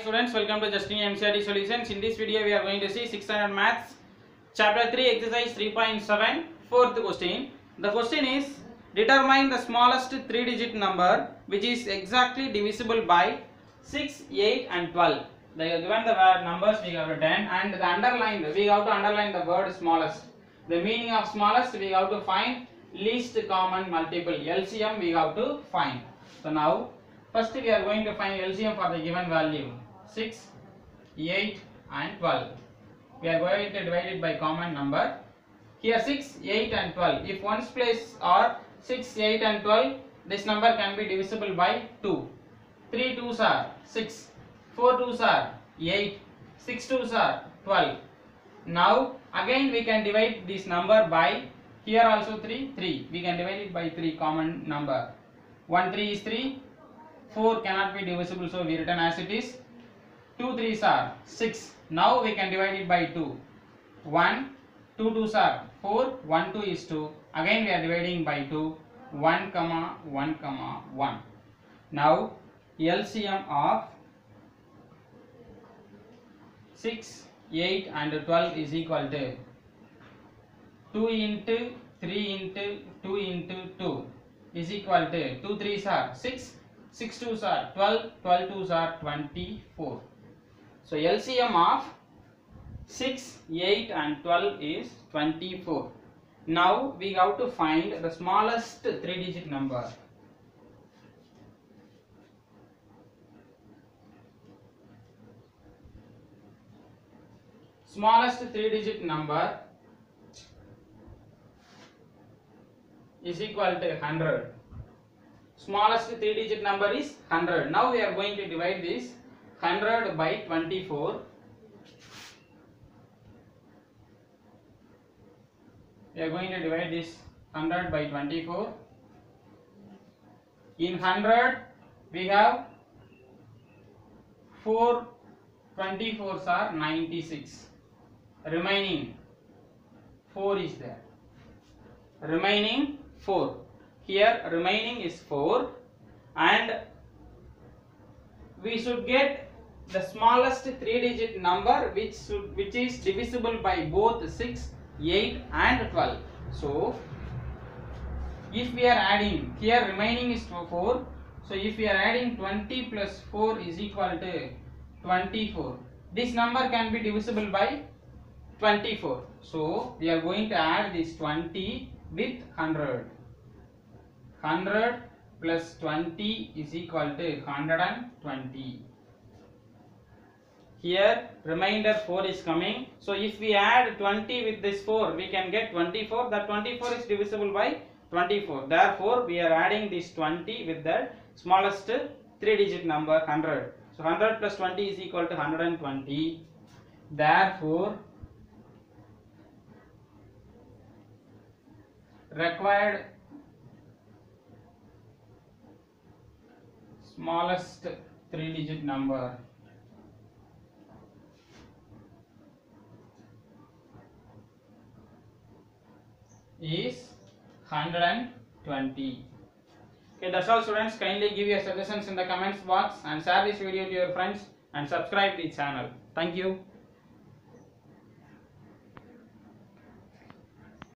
students welcome to Justin NCERT solutions. In this video we are going to see 600 maths chapter 3 exercise 3.7 fourth question. The question is determine the smallest three digit number which is exactly divisible by 6 8 and 12 they are given the numbers we have written and the underline we have to underline the word smallest. The meaning of smallest we have to find. Least common multiple LCM we have to find. So now First we are going to find LCM for the given value 6, 8 and 12. We are going to divide it by common number. Here 6, 8 and 12. If ones place are 6, 8 and 12, this number can be divisible by 2. 3 2s are 6, 4 2s are 8, 6 2s are 12. Now again we can divide this number by here also 3, 3. We can divide it by 3 common number. 1 3 is 3, 4 cannot be divisible so we written as it is 2 3s are 6 now we can divide it by 2 1 2 2s are 4 1 2 is 2 again we are dividing by 2 1 comma 1 comma 1 now LCM of 6 8 and 12 is equal to 2 into 3 into 2 into 2 is equal to 2 3s are 6 6 2s are 12, 12 2s are 24. So LCM of 6, 8 and 12 is 24. Now we have to find the smallest 3 digit number. Smallest 3 digit number is equal to 100 smallest three digit number is 100 now we are going to divide this 100 by 24 we are going to divide this 100 by 24 in 100 we have 4 24s are 96 remaining 4 is there. Remaining 4 here remaining is 4 and we should get the smallest three digit number which should which is divisible by both 6 8 and 12 so if we are adding here remaining is 4 so if we are adding 20 plus 4 is equal to 24 this number can be divisible by 24 so we are going to add this 20 with 100 100 plus 20 is equal to 120. Here remainder 4 is coming. So if we add 20 with this 4 we can get 24. That 24 is divisible by 24. Therefore we are adding this 20 with the smallest 3 digit number 100. So 100 plus 20 is equal to 120. Therefore required smallest three digit number is 120 okay that's all students. Kindly give your suggestions in the comments box and share this video to your friends and subscribe the channel. Thank you